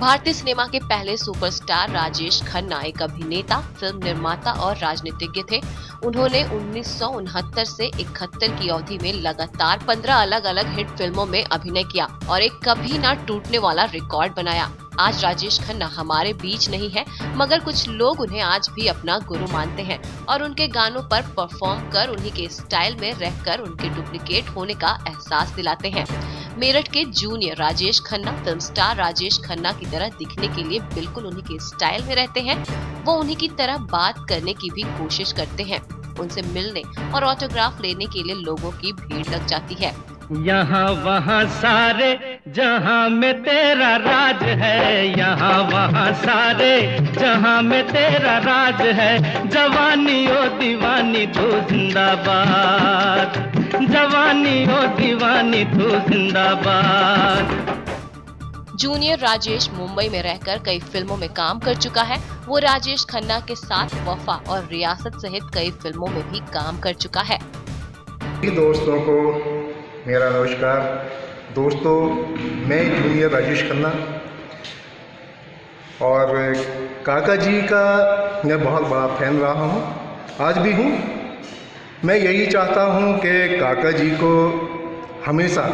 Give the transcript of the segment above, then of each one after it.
भारतीय सिनेमा के पहले सुपरस्टार राजेश खन्ना, एक अभिनेता, फ़िल्म निर्माता और राजनीतिज्ञ थे। उन्होंने उन्नीस से इकहत्तर की अवधि में लगातार 15 अलग अलग हिट फ़िल्मों में अभिनय किया और एक कभी ना टूटने वाला रिकॉर्ड बनाया। आज राजेश खन्ना हमारे बीच नहीं है, मगर कुछ लोग उन्हें आज भी अपना गुरु मानते हैं और उनके गानों पर परफॉर्म कर उन्हीं के स्टाइल में रहकर उनके डुप्लीकेट होने का एहसास दिलाते हैं। मेरठ के junior Rajesh Khanna, film star Rajesh Khanna की तरह दिखने के लिए बिल्कुल उन्हीं के स्टाइल में रहते हैं। वो उन्हीं की तरह बात करने की भी कोशिश करते हैं। उनसे मिलने और ऑटोग्राफ लेने के लिए लोगों की भीड़ लग जाती है। यहाँ वहाँ सारे, जहाँ में तेरा राज है। यहाँ वहाँ सारे, जहाँ में तेरा राज है। जवानी ओ दीवानी तू जिंदाबाद। जवानी ओ दीवानी तू जिंदाबाद। जूनियर राजेश मुंबई में रहकर कई फ़िल्मों में काम कर चुका है। वो राजेश खन्ना के साथ वफा और रियासत सहित कई फ़िल्मों में भी काम कर चुका है। दोस्तों को मेरा नमस्कार। दोस्तों मैं जूनियर राजेश खन्ना और काका जी का मैं बहुत बड़ा फ़ैन रहा हूँ। आज भी हूँ। मैं यही चाहता हूँ कि काका जी को हमेशा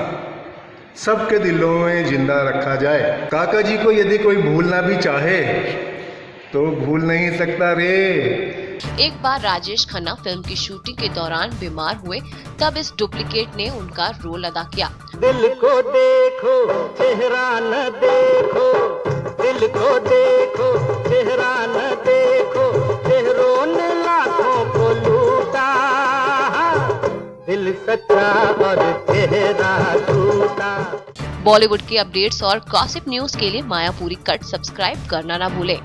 सबके दिलों में ज़िंदा रखा जाए। काका जी को यदि कोई भूलना भी चाहे तो भूल नहीं सकता रे। एक बार राजेश खन्ना फ़िल्म की शूटिंग के दौरान बीमार हुए तब इस डुप्लीकेट ने उनका रोल अदा किया। दिल को देखो चेहरा न देखो दिल को देखो। दिल और टूटा बॉलीवुड की अपडेट्स और गॉसिप न्यूज़ के लिए मायापुरी कट सब्सक्राइब करना ना भूलें।